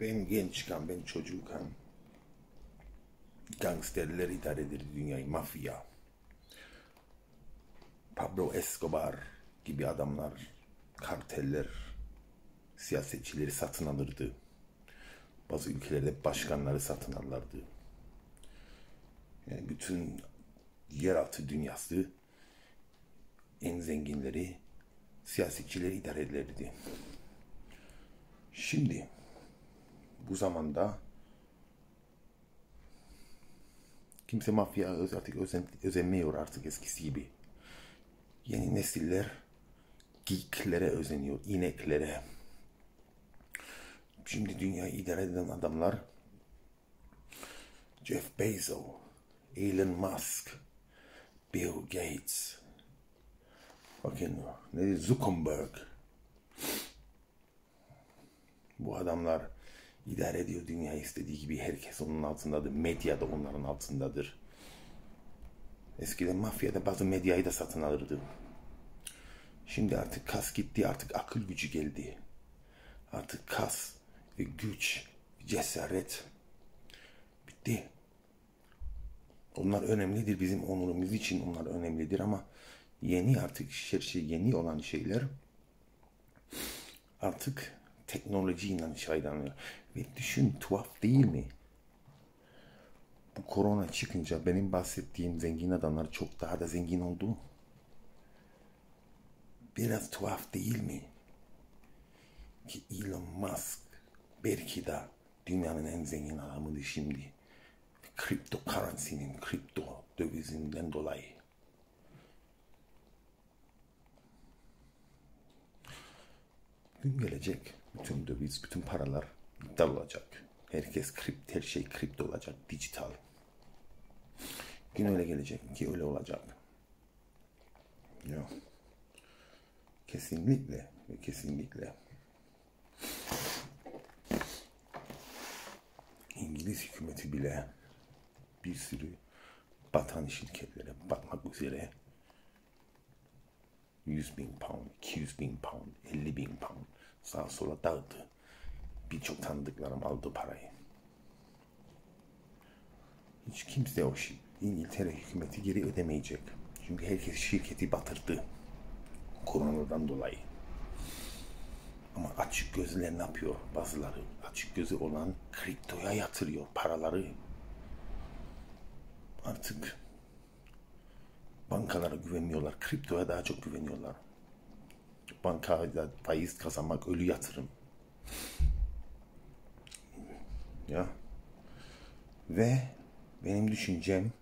Ben gençken, ben çocukken gangsterler idare ederdi dünyayı, mafya. Pablo Escobar gibi adamlar, karteller, siyasetçileri satın alırdı. Bazı ülkelerde başkanları satın alırdı. Yani bütün yeraltı dünyası en zenginleri siyasetçileri idare ederdi. Şimdi bu zamanda kimse mafya artık özen, özenmiyor artık eskisi gibi. Yeni nesiller geeklere özeniyor, ineklere. Şimdi dünyayı idare eden adamlar Jeff Bezos, Elon Musk, Bill Gates, bakın ne Zuckerberg. Bu adamlar idare ediyor dünyayı istediği gibi. Herkes onun altındadır. Medya da onların altındadır. Eskiden mafyada bazı medyayı da satın alırdı. Şimdi artık kas gitti, artık akıl gücü geldi. Artık kas ve güç, cesaret bitti. Onlar önemlidir bizim onurumuz için onlar önemlidir ama yeni artık her şey yeni olan şeyler artık teknolojiyle çaydanlıyor. Ve düşün tuhaf değil mi? Bu korona çıkınca benim bahsettiğim zengin adamlar çok daha da zengin oldu. Biraz tuhaf değil mi? Ki Elon Musk belki de dünyanın en zengin adamıdır şimdi. Kripto currency'nin, kripto dövizinden dolayı. Gün gelecek bütün döviz, bütün paralar iptal olacak. Herkes kript, her şey kripto olacak, dijital. Gün öyle gelecek ki öyle olacak. Yok. Kesinlikle ve kesinlikle. İngiliz hükümeti bile bir sürü batan şirketlere batmak üzere 100 bin pound, 200 bin pound, 50 bin pound sağa sola dağıttı. Birçok tanıdıklarım aldı parayı. Hiç kimse o şey, İngiltere hükümeti geri ödemeyecek. Çünkü herkes şirketi batırdı. Koronadan dolayı. Ama açık gözler ne yapıyor? Bazıları açık gözü olan kriptoya yatırıyor paraları. Artık bankalara güvenmiyorlar. Kriptoya daha çok güveniyorlar. Bankada faiz kazanmak ölü yatırım. Ya. Ve benim düşüncem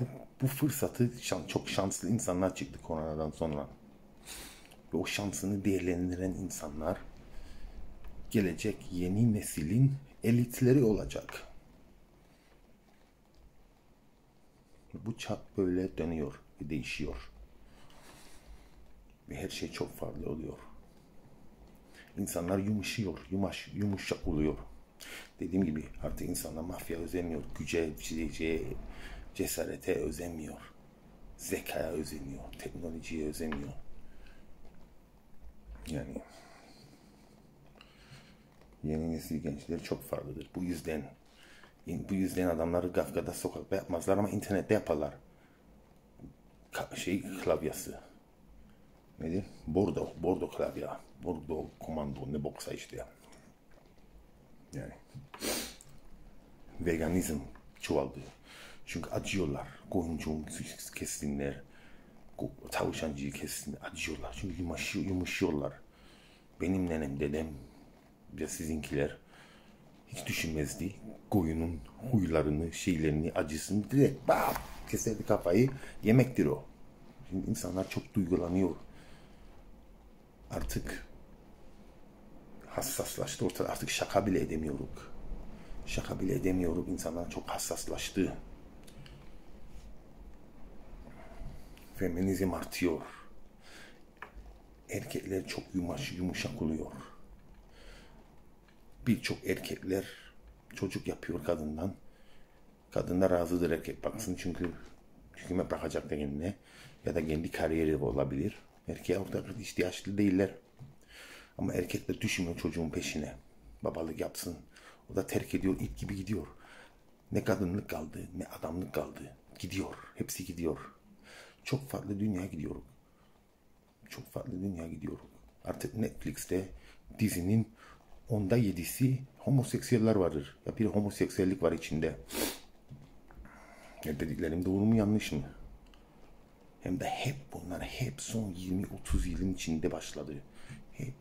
bu, bu fırsatı şan, çok şanslı insanlar çıktı koronadan sonra. Ve o şansını değerlendiren insanlar gelecek yeni neslin elitleri olacak. Bu çap böyle dönüyor ve değişiyor. Ve her şey çok farklı oluyor. İnsanlar yumuşuyor, yumaş, yumuşak oluyor. Dediğim gibi artık insanlar mafya özeniyor, güce, çizeceğe, cesarete özemiyor. Zekaya özeniyor, teknolojiye özeniyor. Yani yeni nesil gençler çok farklıdır. Bu yüzden bu yüzden adamları Gafka'da sokakta yapmazlar ama internette yaparlar. Ka şey klavyesi. Nedir? Bordo, bordo klavye. Bordo komando ne boksa işte ya. Yani veganizm çoğaldı. Çünkü acıyorlar. Koyuncuğun kessinler. Tavşancıyı kessinler. Acıyorlar. Çünkü yumuşuyor, yumuşuyorlar. Benim nenem, dedem ve sizinkiler hiç düşünmezdi. Koyunun huylarını, şeylerini, acısını direkt bam, keserdi kafayı. Yemektir o. Şimdi insanlar çok duygulanıyor. Artık hassaslaştı ortada. Artık şaka bile edemiyoruz. Şaka bile edemiyoruz. İnsanlar çok hassaslaştı. Feminizm artıyor. Erkekler çok yumaş, yumuşak oluyor. Birçok erkekler çocuk yapıyor kadından. Kadın da razıdır erkek baksın çünkü hükümet bırakacak da kendine ya da kendi kariyeri olabilir. Erkeğe ortak ihtiyaçlı değiller. Ama erkekler düşmüyor çocuğun peşine. babalık yapsın. O da terk ediyor, ip gibi gidiyor. Ne kadınlık kaldı, ne adamlık kaldı. Gidiyor, hepsi gidiyor. Çok farklı dünya gidiyoruz. Çok farklı dünya gidiyoruz. Artık Netflix'te dizinin onda yedisi homoseksüeller vardır. Ya bir homoseksüellik var içinde. Ne dediklerim doğru mu yanlış mı? Hem de hep bunlar hep son 20-30 yılın içinde başladı. Hep.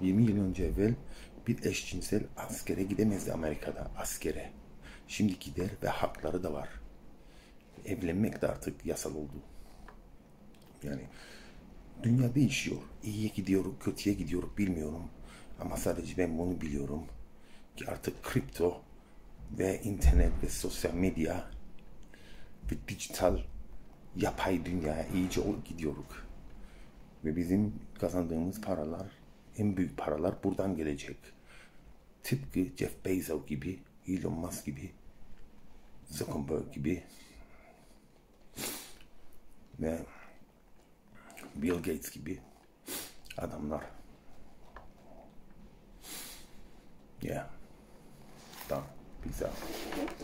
20 yıl önce evvel bir eşcinsel askere gidemezdi Amerika'da askere. Şimdi gider ve hakları da var. Evlenmek de artık yasal oldu. Yani dünya değişiyor. İyiye gidiyor, kötüye gidiyor bilmiyorum. Ama sadece ben bunu biliyorum. Ki artık kripto ve internet ve sosyal medya ve dijital yapay dünyaya iyice gidiyoruz. Ve bizim kazandığımız paralar, en büyük paralar buradan gelecek. Tıpkı Jeff Bezos gibi, Elon Musk gibi, Zuckerberg gibi ve Bill Gates gibi adamlar. Yeah. Tamam. Peace out.